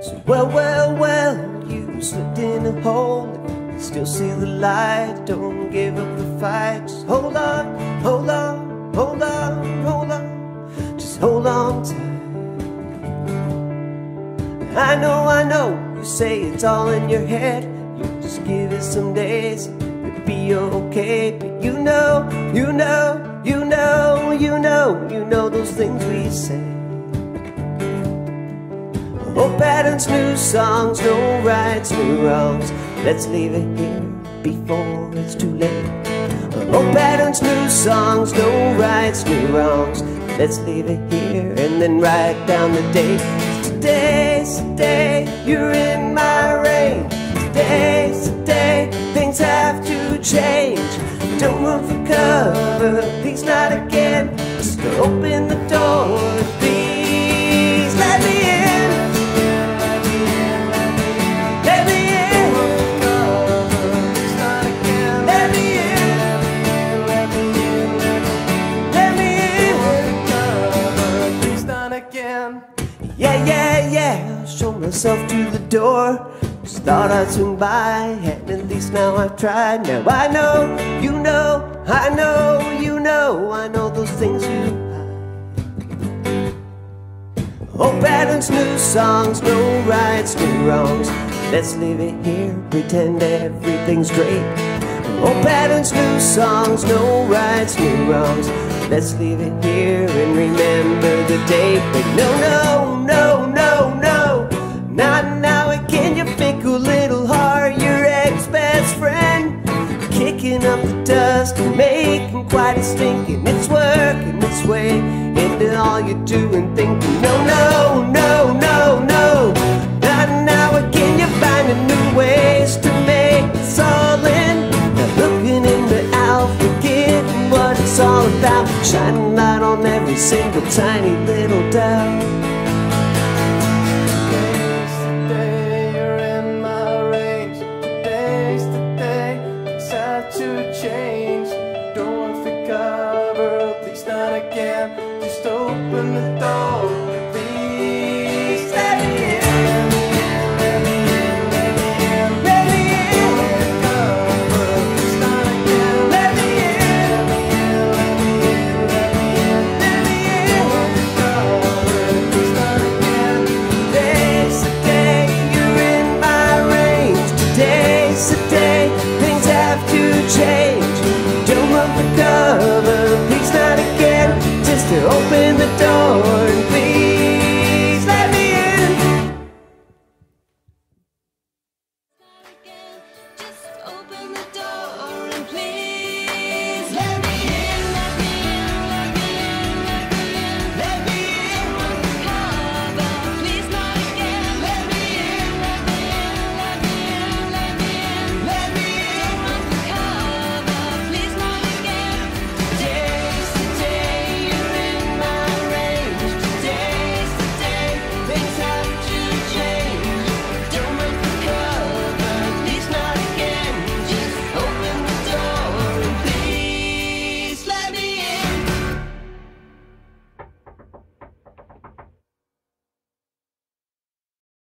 So well, well, well, you slipped in a hole. Still see the light, don't give up the fight. Just hold on, hold on, hold on, hold on. Just hold on tight. I know, I know, you say it's all in your head. You just give it some days, it'll be okay. But you know, you know, you know, you know, you know those things we say. Patterns, new songs, no rights, new wrongs. Let's leave it here before it's too late. Old patterns, new songs, no rights, new wrongs. Let's leave it here and then write down the date. Today's the day you're in my range. Today's the day things have to change. Don't run for cover, please not again. Just open the door, Show myself to the door. Just thought I'd swing by, and at least now I've tried. Now I know, you know, I know, you know, I know those things you. Old patterns, new songs, no rights, no wrongs. Let's leave it here, pretend everything's great. Old patterns, new songs, no rights, no wrongs. Let's leave it here and remember the date. But no, no, no, no, making quite a stink. And it's working its way into all you do and thinking. No, no, no, no, no, not now again. You're finding new ways to make all in. Now looking in the out, forgetting what it's all about. Shining light on every single tiny open the door. Oh.